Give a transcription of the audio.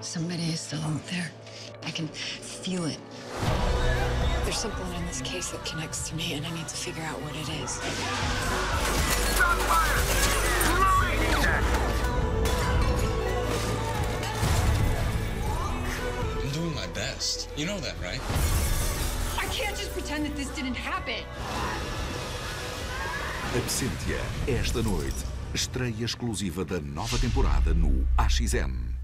Somebody is still out there. I can feel it. There's something in this case that connects to me, and I need to figure out what it is. I'm doing my best. You know that, right? I can't just pretend that this didn't happen. Absentia, é esta noite, estreia exclusiva da nova temporada no AXN.